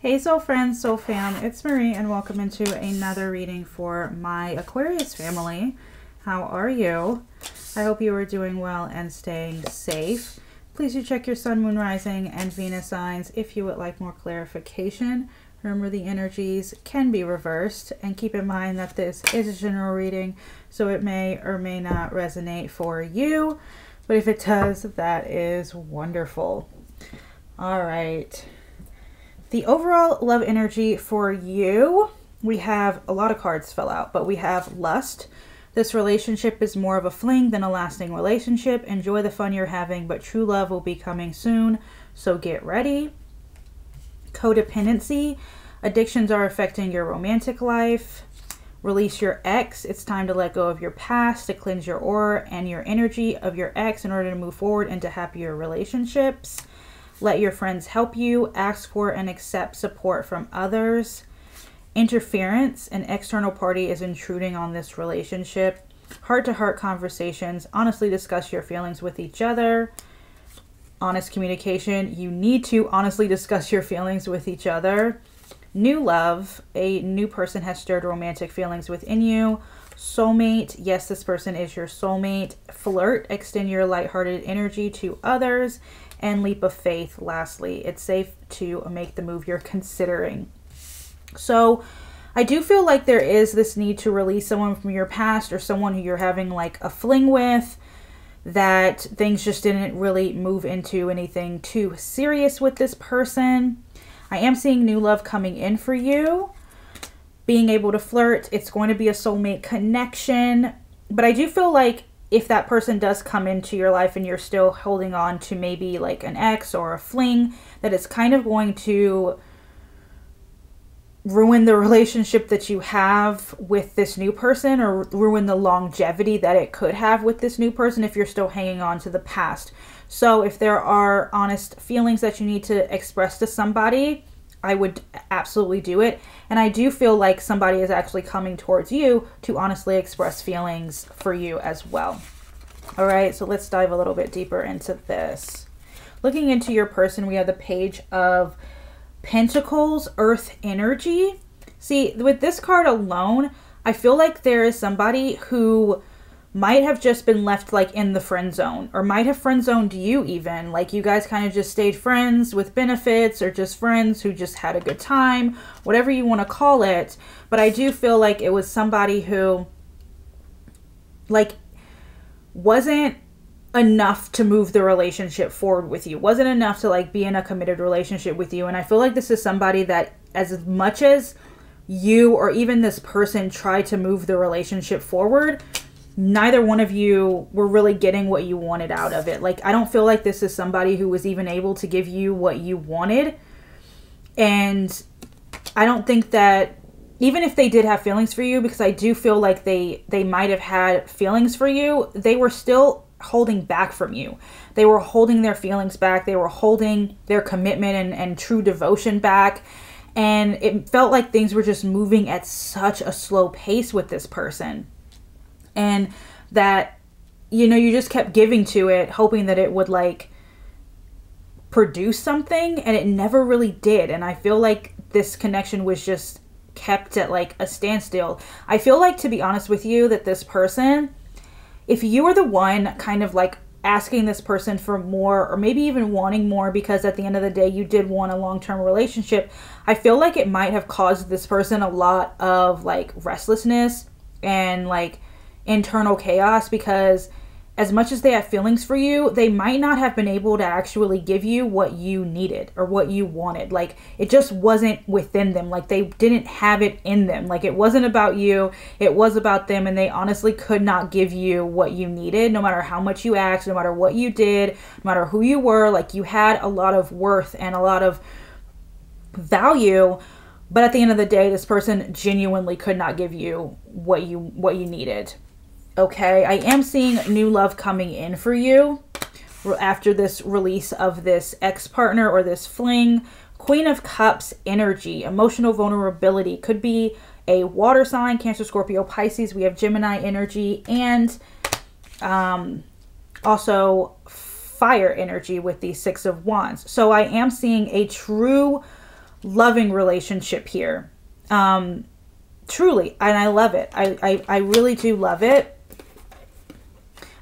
Hey soul friends, soul fam, it's Marie and welcome into another reading for my Aquarius family. How are you? I hope you are doing well and staying safe. Please do check your sun, moon, rising, and Venus signs if you would like more clarification. Remember the energies can be reversed and keep in mind that this is a general reading so it may or may not resonate for you. But if it does, that is wonderful. All right. The overall love energy for you, we have a lot of cards fell out, but we have lust. This relationship is more of a fling than a lasting relationship. Enjoy the fun you're having, but true love will be coming soon, so get ready. Codependency, addictions are affecting your romantic life. Release your ex. It's time to let go of your past, to cleanse your aura and your energy of your ex in order to move forward into happier relationships. Let your friends help you. Ask for and accept support from others. Interference, an external party is intruding on this relationship. Heart to heart conversations. Honestly discuss your feelings with each other. Honest communication. You need to honestly discuss your feelings with each other. New love. A new person has stirred romantic feelings within you. Soulmate. Yes, this person is your soulmate. Flirt. Extend your lighthearted energy to others and leap of faith. Lastly it's safe to make the move you're considering. So i do feel like there is this need to release someone from your past or someone who you're having like a fling with that things just didn't really move into anything too serious with this person. I am seeing new love coming in for you. Being able to flirt it's going to be a soulmate connection. But i do feel like if that person does come into your life and you're still holding on to maybe like an ex or a fling, that it's kind of going to ruin the relationship that you have with this new person or ruin the longevity that it could have with this new person if you're still hanging on to the past. So, if there are honest feelings that you need to express to somebody, I would absolutely do it. And I do feel like somebody is actually coming towards you to honestly express feelings for you as well. All right, so let's dive a little bit deeper into this. Looking into your person, we have the page of Pentacles, Earth Energy. See, with this card alone, I feel like there is somebody who might have just been left like in the friend zone or might have friend zoned you even. Like you guys kind of just stayed friends with benefits or just friends who just had a good time whatever you want to call it. But i do feel like it was somebody who like wasn't enough to move the relationship forward with you wasn't enough to like be in a committed relationship with you. And i feel like this is somebody that as much as you or even this person tried to move the relationship forward neither one of you were really getting what you wanted out of it. Like, I don't feel like this is somebody who was even able to give you what you wanted. And I don't think that even if they did have feelings for you because I do feel like they they might have had feelings for you, they were still holding back from you. They were holding their feelings back. They were holding their commitment and, and true devotion back. And it felt like things were just moving at such a slow pace with this person and that you know you just kept giving to it hoping that it would like produce something and it never really did. And i feel like this connection was just kept at like a standstill. I feel like to be honest with you that this person if you were the one kind of like asking this person for more or maybe even wanting more because at the end of the day you did want a long-term relationship i feel like it might have caused this person a lot of like restlessness and like internal chaos because as much as they have feelings for you, they might not have been able to actually give you what you needed or what you wanted. Like it just wasn't within them. Like they didn't have it in them. Like it wasn't about you, it was about them, and they honestly could not give you what you needed, no matter how much you asked, no matter what you did, no matter who you were. Like you had a lot of worth and a lot of value. But at the end of the day, this person genuinely could not give you what you what you needed. Okay, I am seeing new love coming in for you after this release of this ex-partner or this fling. Queen of Cups energy, emotional vulnerability. Could be a water sign, Cancer, Scorpio, Pisces. We have Gemini energy and um, also fire energy with the Six of Wands. So I am seeing a true loving relationship here. Um, truly, and I love it. I, I, I really do love it.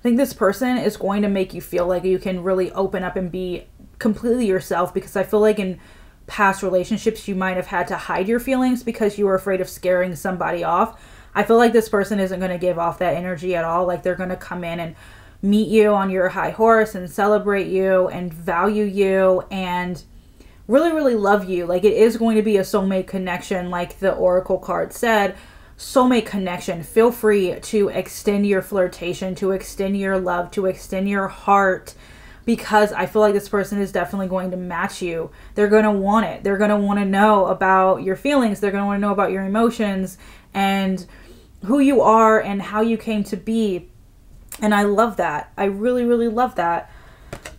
Think this person is going to make you feel like you can really open up and be completely yourself because I feel like in past relationships you might have had to hide your feelings because you were afraid of scaring somebody off. I feel like this person isn't going to give off that energy at all. Like they're going to come in and meet you on your high horse and celebrate you and value you and really, really love you. Like it is going to be a soulmate connection, like the Oracle card said. Soulmate connection. Feel free to extend your flirtation, to extend your love, to extend your heart because I feel like this person is definitely going to match you. They're going to want it. They're going to want to know about your feelings. They're going to want to know about your emotions and who you are and how you came to be. And I love that. I really, really love that.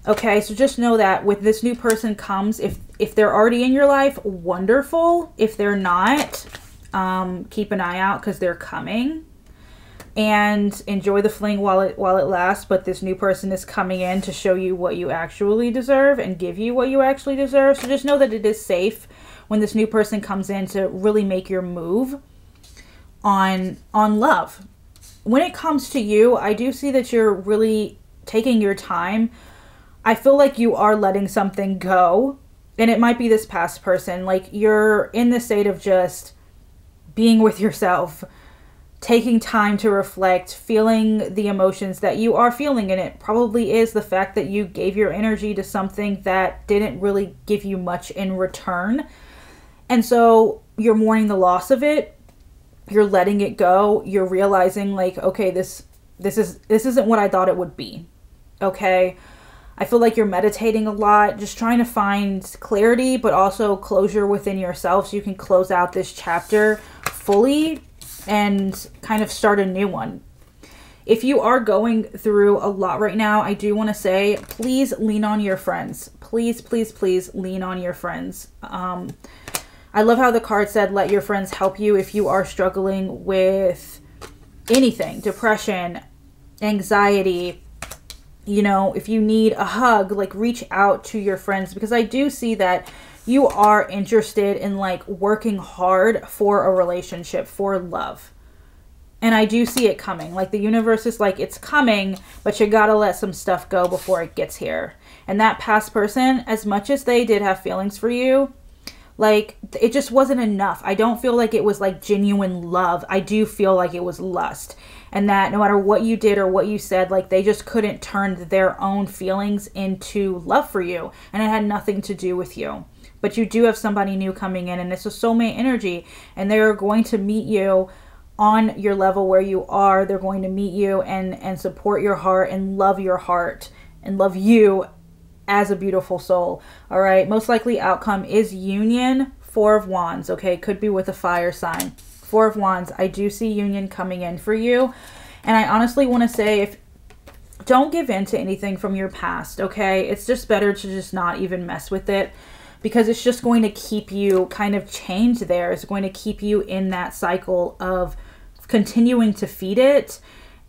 Okay, so just know that with this new person comes, if if they're already in your life, wonderful. If they're not, um, keep an eye out because they're coming. And enjoy the fling while it while it lasts. But this new person is coming in to show you what you actually deserve and give you what you actually deserve. So just know that it is safe when this new person comes in to really make your move on on love. When it comes to you, I do see that you're really taking your time. I feel like you are letting something go and it might be this past person like you're in the state of just being with yourself taking time to reflect feeling the emotions that you are feeling. And it probably is the fact that you gave your energy to something that didn't really give you much in return. And so you're mourning the loss of it. You're letting it go. You're realizing like okay this this is this isn't what i thought it would be. Okay I feel like you're meditating a lot, just trying to find clarity, but also closure within yourself so you can close out this chapter fully and kind of start a new one. If you are going through a lot right now, I do want to say please lean on your friends. Please, please, please lean on your friends. Um, I love how the card said, let your friends help you if you are struggling with anything depression, anxiety, you know, if you need a hug, like reach out to your friends because I do see that you are interested in like working hard for a relationship, for love. And I do see it coming. Like the universe is like, it's coming, but you gotta let some stuff go before it gets here. And that past person, as much as they did have feelings for you, like it just wasn't enough. I don't feel like it was like genuine love. I do feel like it was lust and that no matter what you did or what you said, like they just couldn't turn their own feelings into love for you, and it had nothing to do with you. But you do have somebody new coming in, and it's a soulmate energy, and they're going to meet you on your level where you are. They're going to meet you and and support your heart and love your heart and love you as a beautiful soul. All right. Most likely outcome is union. Four of Wands. Okay. Could be with a fire sign. Four of Wands, I do see union coming in for you. And I honestly want to say if don't give in to anything from your past, okay? It's just better to just not even mess with it because it's just going to keep you kind of chained there. It's going to keep you in that cycle of continuing to feed it.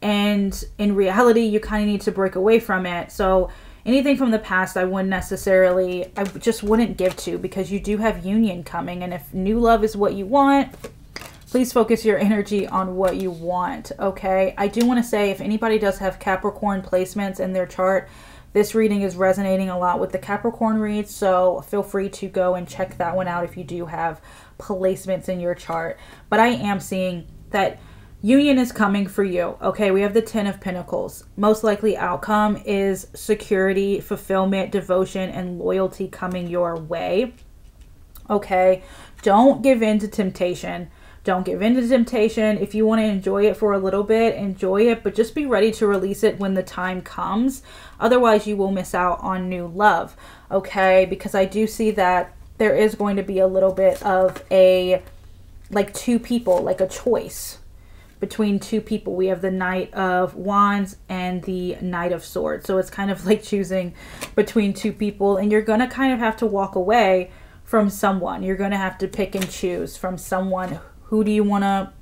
And in reality, you kind of need to break away from it. So, anything from the past, I wouldn't necessarily, I just wouldn't give to because you do have union coming. And if new love is what you want, please focus your energy on what you want, okay? I do want to say if anybody does have Capricorn placements in their chart, this reading is resonating a lot with the Capricorn reads, so feel free to go and check that one out if you do have placements in your chart. But I am seeing that union is coming for you. Okay, we have the 10 of pentacles. Most likely outcome is security, fulfillment, devotion, and loyalty coming your way. Okay, don't give in to temptation. Don't give in to temptation. If you want to enjoy it for a little bit, enjoy it, but just be ready to release it when the time comes. Otherwise, you will miss out on new love. Okay? Because I do see that there is going to be a little bit of a like two people, like a choice between two people. We have the Knight of Wands and the Knight of Swords. So it's kind of like choosing between two people, and you're going to kind of have to walk away from someone. You're going to have to pick and choose from someone who do you want to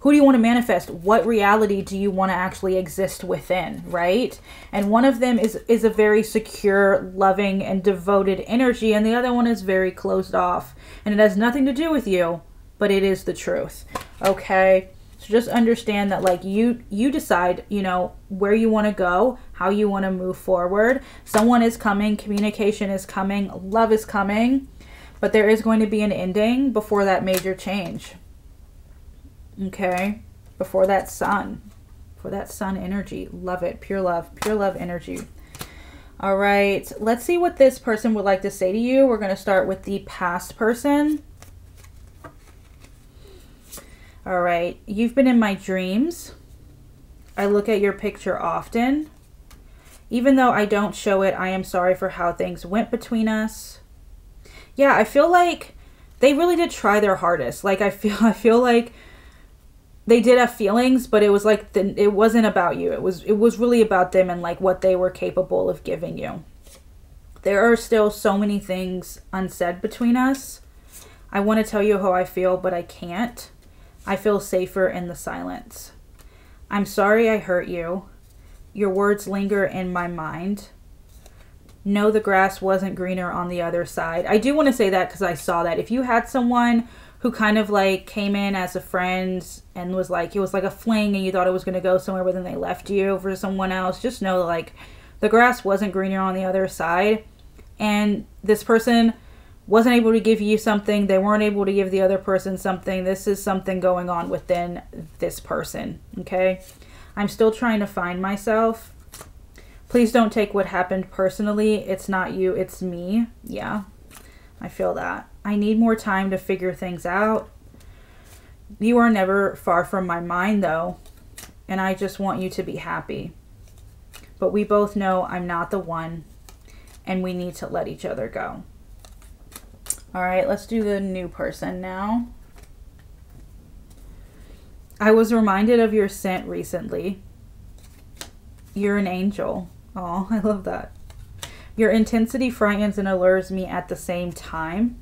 who do you want to manifest? What reality do you want to actually exist within right? And one of them is is a very secure loving and devoted energy and the other one is very closed off. And it has nothing to do with you but it is the truth okay? So just understand that like you you decide you know where you want to go how you want to move forward. Someone is coming communication is coming love is coming but there is going to be an ending before that major change Okay? Before that sun. For that sun energy. Love it. Pure love. Pure love energy. All right. Let's see what this person would like to say to you. We're going to start with the past person. All right. You've been in my dreams. I look at your picture often. Even though I don't show it, I am sorry for how things went between us. Yeah, I feel like they really did try their hardest. Like I feel I feel like they did have feelings, but it was like the, it wasn't about you. It was it was really about them and like what they were capable of giving you. There are still so many things unsaid between us. I want to tell you how I feel, but I can't. I feel safer in the silence. I'm sorry I hurt you. Your words linger in my mind. No, the grass wasn't greener on the other side. I do want to say that because I saw that. If you had someone who kind of like came in as a friend and was like it was like a fling and you thought it was going to go somewhere but then they left you for someone else. Just know like the grass wasn't greener on the other side. And this person wasn't able to give you something. They weren't able to give the other person something. This is something going on within this person okay? I'm still trying to find myself. Please don't take what happened personally. It's not you it's me. Yeah i feel that I need more time to figure things out. You are never far from my mind, though, and I just want you to be happy. But we both know I'm not the one, and we need to let each other go. All right, let's do the new person now. I was reminded of your scent recently. You're an angel. Oh, I love that. Your intensity frightens and allures me at the same time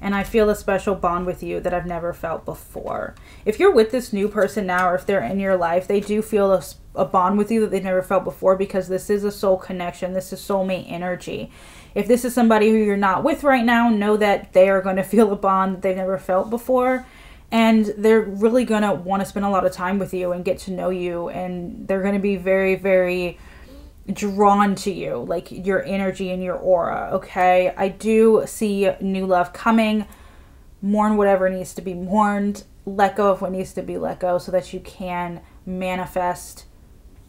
and I feel a special bond with you that I've never felt before. If you're with this new person now, or if they're in your life, they do feel a, a bond with you that they've never felt before because this is a soul connection. This is soulmate energy. If this is somebody who you're not with right now, know that they are going to feel a bond that they've never felt before. And they're really going to want to spend a lot of time with you and get to know you. And they're going to be very, very drawn to you, like your energy and your aura, okay? I do see new love coming. Mourn whatever needs to be mourned, let go of what needs to be let go so that you can manifest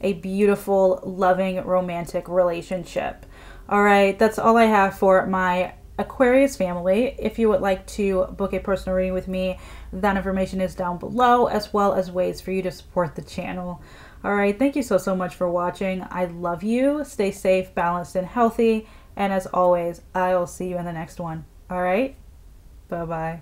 a beautiful, loving, romantic relationship. All right, that's all I have for my Aquarius family. If you would like to book a personal reading with me, that information is down below, as well as ways for you to support the channel. All right, thank you so, so much for watching. I love you. Stay safe, balanced, and healthy. And as always, I will see you in the next one. All right? Bye bye.